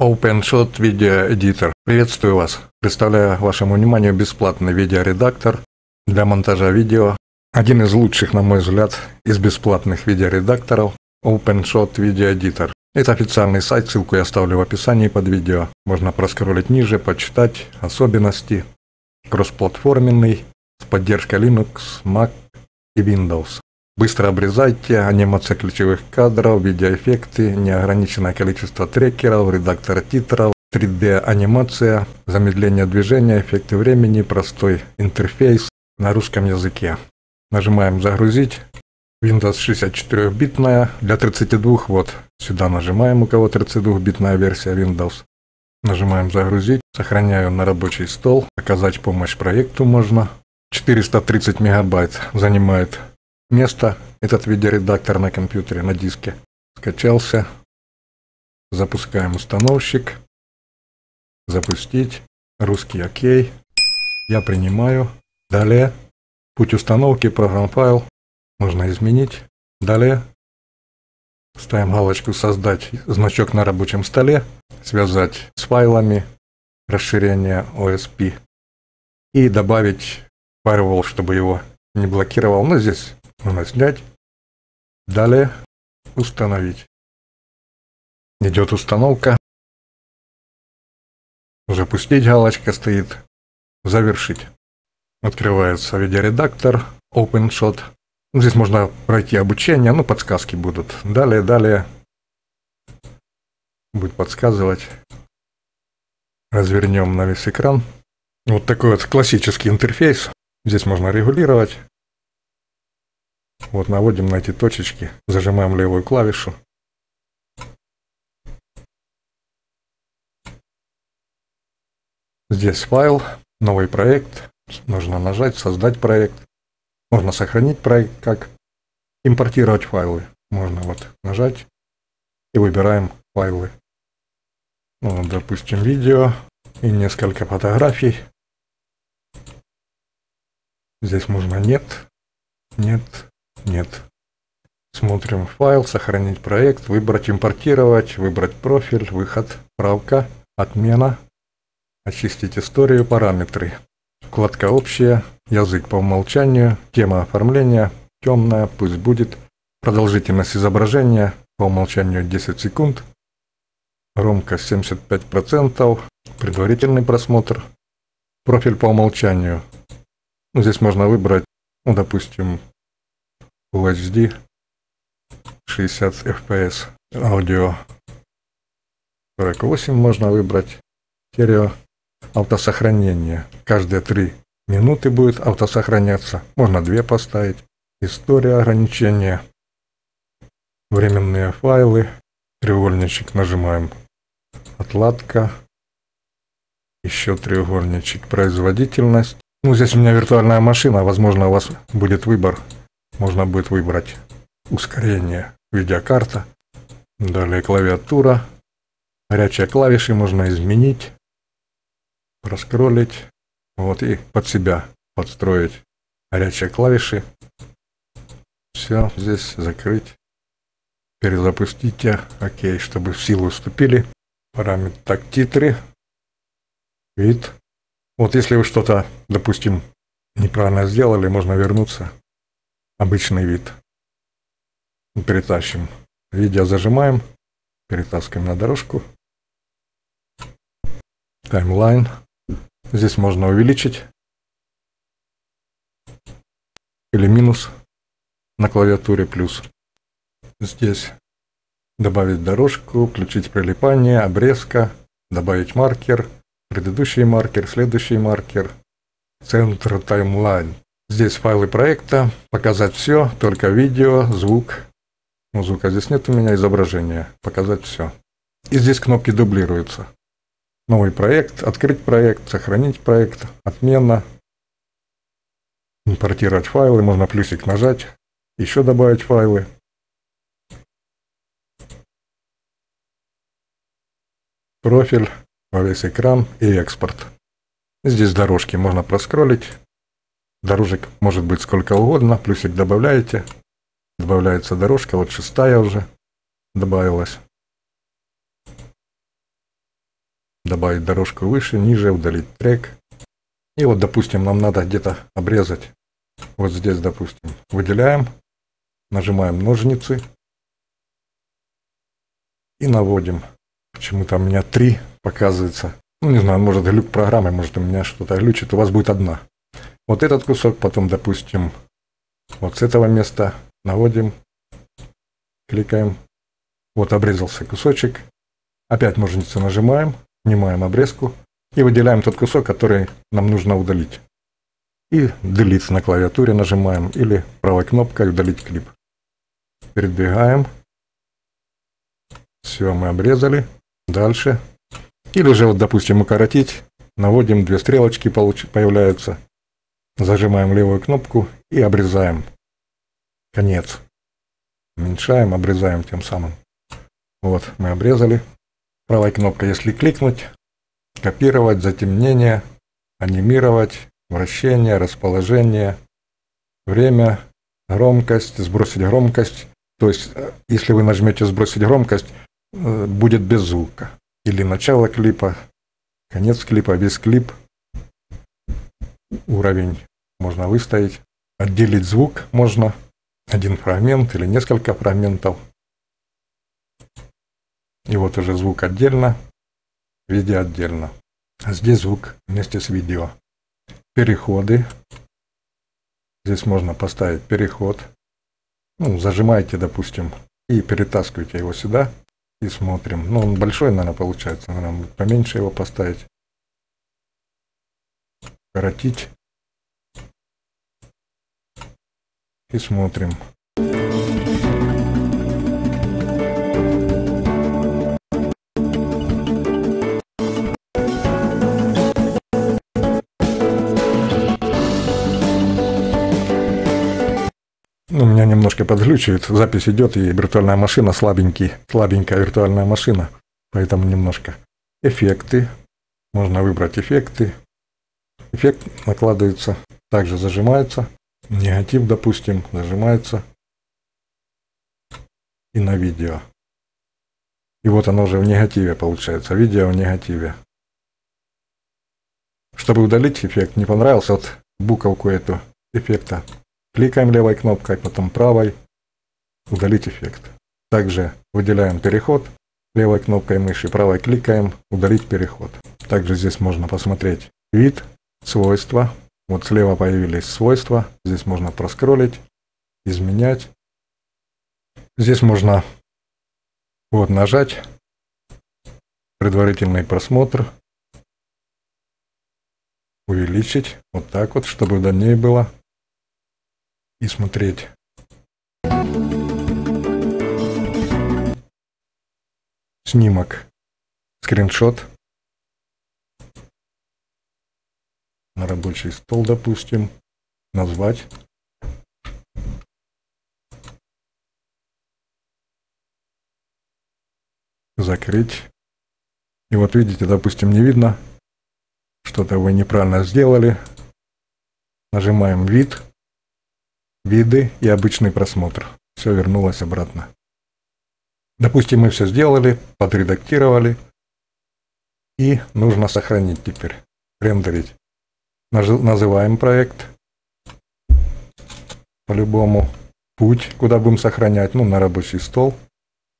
OpenShot Editor. Приветствую вас. Представляю вашему вниманию бесплатный видеоредактор для монтажа видео. Один из лучших, на мой взгляд, из бесплатных видеоредакторов OpenShot Editor. Это официальный сайт, ссылку я оставлю в описании под видео. Можно проскролить ниже, почитать особенности. Кроссплатформенный, с поддержкой Linux, Mac и Windows. Быстро обрезайте, анимация ключевых кадров, видеоэффекты, неограниченное количество трекеров, редактор титров, 3D анимация, замедление движения, эффекты времени, простой интерфейс на русском языке. Нажимаем «Загрузить». Windows 64-битная, для 32 вот. Сюда нажимаем, у кого 32-битная версия Windows. Нажимаем «Загрузить», сохраняю на рабочий стол, оказать помощь проекту можно. 430 мегабайт занимает место этот видеоредактор на компьютере, на диске. Скачался. Запускаем установщик. Запустить. Русский ОК. Я принимаю. Далее. Путь установки, программ файл. Можно изменить. Далее. Ставим галочку «Создать значок на рабочем столе», связать с файлами расширение OSP и добавить firewall, чтобы его не блокировал. Но здесь можно снять. Далее установить. Идет установка. Запустить галочка стоит. Завершить. Открывается видеоредактор OpenShot. Здесь можно пройти обучение, ну подсказки будут. Далее, далее. Будет подсказывать. Развернем на весь экран. Вот такой вот классический интерфейс. Здесь можно регулировать. Вот наводим на эти точечки, зажимаем левую клавишу. Здесь файл, новый проект. Нужно нажать «Создать проект». Можно сохранить проект как импортировать файлы. Можно вот нажать и выбираем файлы. Ну, допустим, видео и несколько фотографий. Здесь можно нет, нет, нет. Смотрим файл, сохранить проект, выбрать импортировать, выбрать профиль, выход, правка, отмена, очистить историю, параметры. Вкладка общая, язык по умолчанию, тема оформления, темная, пусть будет. Продолжительность изображения по умолчанию 10 секунд. Громкость 75%, предварительный просмотр. Профиль по умолчанию. Ну, здесь можно выбрать, ну, допустим, Full HD 60 FPS. Аудио 48 можно выбрать. Стерео. Автосохранение. Каждые 3 минуты будет автосохраняться. Можно 2 поставить. История ограничения. Временные файлы. Треугольничек нажимаем. Отладка. Еще треугольничек. Производительность. Ну, здесь у меня виртуальная машина. Возможно, у вас будет выбор можно будет выбрать ускорение видеокарта. Далее клавиатура. Горячие клавиши можно изменить, проскролить. Вот и под себя подстроить горячие клавиши. Все, здесь закрыть. Перезапустите. Окей, чтобы в силу вступили. Параметр так, титры. Вид. Вот если вы что-то, допустим, неправильно сделали, можно вернуться обычный вид. Перетащим. Видео зажимаем, перетаскиваем на дорожку. Таймлайн. Здесь можно увеличить или минус на клавиатуре плюс. Здесь добавить дорожку, включить прилипание, обрезка, добавить маркер, предыдущий маркер, следующий маркер, центр таймлайн. Здесь файлы проекта, показать все, только видео, звук. Ну, звука здесь нет у меня, изображение, показать все. И здесь кнопки дублируются. Новый проект, открыть проект, сохранить проект, отмена. Импортировать файлы, можно плюсик нажать, еще добавить файлы. Профиль во весь экран и экспорт. Здесь дорожки можно проскролить. Дорожек может быть сколько угодно, плюсик добавляете. Добавляется дорожка, вот шестая уже добавилась. добавить дорожку выше, ниже, удалить трек. И вот, допустим, нам надо где-то обрезать. Вот здесь, допустим, выделяем, нажимаем ножницы и наводим. Почему-то у меня три показывается. Ну, не знаю, может глюк программы, может у меня что-то глючит, у вас будет одна. Вот этот кусок, потом, допустим, вот с этого места наводим, кликаем. Вот обрезался кусочек. Опять ножницы нажимаем, снимаем обрезку и выделяем тот кусок, который нам нужно удалить. И Delete на клавиатуре нажимаем или правой кнопкой удалить клип. Передвигаем. Все, мы обрезали. Дальше. Или же, вот, допустим, укоротить. Наводим две стрелочки, появляются. Зажимаем левую кнопку и обрезаем. Конец. Уменьшаем, обрезаем тем самым. Вот, мы обрезали. Правой кнопкой, если кликнуть, копировать, затемнение, анимировать, вращение, расположение, время, громкость, сбросить громкость. То есть, э, если вы нажмете сбросить громкость, э, будет без звука. Или начало клипа, конец клипа, весь клип. Уровень можно выставить. Отделить звук можно. Один фрагмент или несколько фрагментов. И вот уже звук отдельно, видео отдельно. Здесь звук вместе с видео. Переходы. Здесь можно поставить переход. Ну, зажимаете, допустим, и перетаскиваете его сюда. И смотрим. Ну, он большой, наверное, получается. Наверное, поменьше его поставить. Коротить. И смотрим. Ну, меня немножко подглючивает, запись идет, и виртуальная машина слабенький, слабенькая виртуальная машина, поэтому немножко. Эффекты, можно выбрать эффекты. Эффект накладывается, также зажимается. Негатив, допустим, зажимается. И на видео. И вот оно уже в негативе получается, видео в негативе. Чтобы удалить эффект, не понравился, вот буковку эту эффекта Кликаем левой кнопкой, потом правой, удалить эффект. Также выделяем переход, левой кнопкой мыши, правой кликаем, удалить переход. Также здесь можно посмотреть вид, свойства. Вот слева появились свойства, здесь можно проскролить, изменять. Здесь можно вот нажать, предварительный просмотр, увеличить, вот так вот, чтобы удобнее было и смотреть. Снимок. Скриншот. На рабочий стол, допустим. Назвать. Закрыть. И вот видите, допустим, не видно. Что-то вы неправильно сделали. Нажимаем вид виды и обычный просмотр. Все вернулось обратно. Допустим, мы все сделали, подредактировали. И нужно сохранить теперь, рендерить. Называем проект. По-любому путь, куда будем сохранять. Ну, на рабочий стол.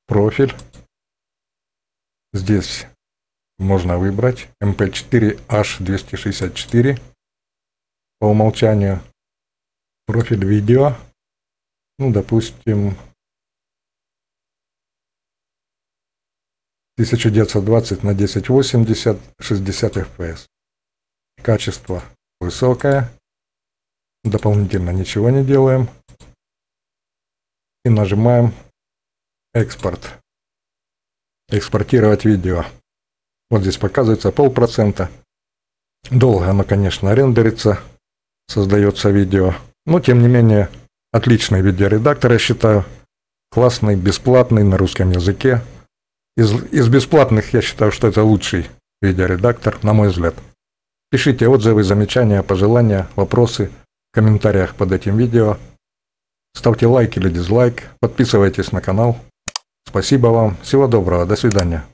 Профиль. Здесь можно выбрать MP4H264 по умолчанию профиль видео, ну, допустим, 1920 на 1080, 60 FPS. Качество высокое. Дополнительно ничего не делаем. И нажимаем экспорт. Экспортировать видео. Вот здесь показывается полпроцента. Долго оно, конечно, рендерится. Создается видео. Но, тем не менее, отличный видеоредактор, я считаю. Классный, бесплатный, на русском языке. Из, из бесплатных я считаю, что это лучший видеоредактор, на мой взгляд. Пишите отзывы, замечания, пожелания, вопросы в комментариях под этим видео. Ставьте лайк или дизлайк, подписывайтесь на канал. Спасибо вам, всего доброго, до свидания.